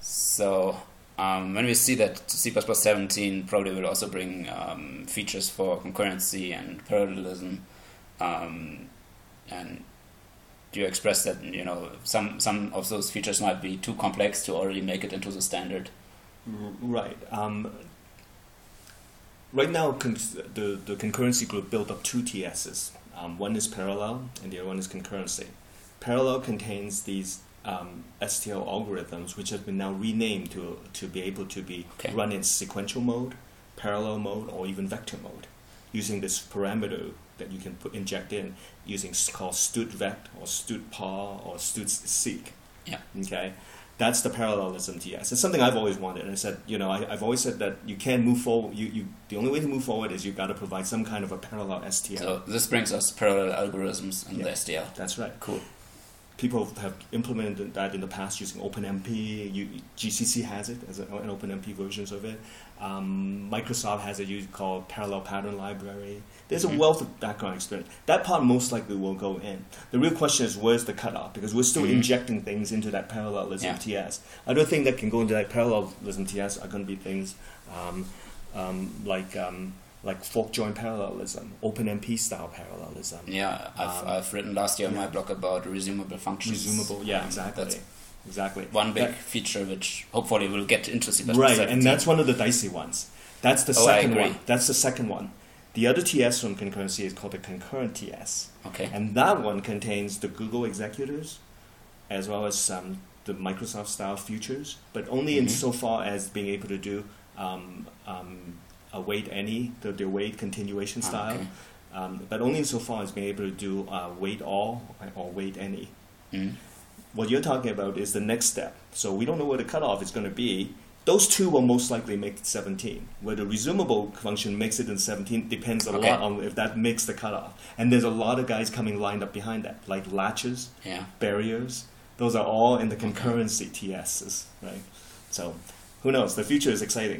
So um, when we see that C++ 17 probably will also bring um, features for concurrency and parallelism, um, and do you express that you know some some of those features might be too complex to already make it into the standard. Right. Um, right now, the the concurrency group built up two TSs. Um, one is parallel, and the other one is concurrency. Parallel contains these um, STL algorithms, which have been now renamed to, to be able to be okay. run in sequential mode, parallel mode, or even vector mode, using this parameter that you can put inject in using called std_vect or std_par or std_seq. Yeah. Okay. That's the parallelism TS. It's something I've always wanted, and I said, you know, I, have always said that you can't move forward. You, you, the only way to move forward is you've got to provide some kind of a parallel STL. So this brings us parallel algorithms in yeah, the STL. That's right. Cool people have implemented that in the past using OpenMP. You, GCC has it as an OpenMP versions of it. Um, Microsoft has a used called Parallel Pattern Library. There's mm-hmm. a wealth of background experience. That part most likely will go in. The real question is where's the cutoff? Because we're still mm-hmm. injecting things into that parallelism yeah. TS. Other things that can go into that parallelism TS are going to be things um, um, like um, like fork join parallelism, OpenMP style parallelism. Yeah, I've, um, I've written last year yeah. my blog about resumable functions. Resumable, yeah, exactly. That's exactly. One big that, feature which hopefully will get into C++. Right, and that's one of the dicey ones. That's the oh, second one. That's the second one. The other TS from concurrency is called the concurrent TS. Okay. And that one contains the Google executors as well as um, the Microsoft style features, but only mm-hmm. insofar as being able to do um, um, await any, the, the await continuation ah, style, okay. um, but only insofar as being able to do uh, wait all or wait any. Mm. What you're talking about is the next step. So we don't know where the cutoff is going to be. Those two will most likely make it 17. Where the resumable function makes it in 17 depends a okay. lot on if that makes the cutoff. And there's a lot of guys coming lined up behind that, like latches, yeah. barriers. Those are all in the concurrency okay. TSs, right? So who knows? The future is exciting.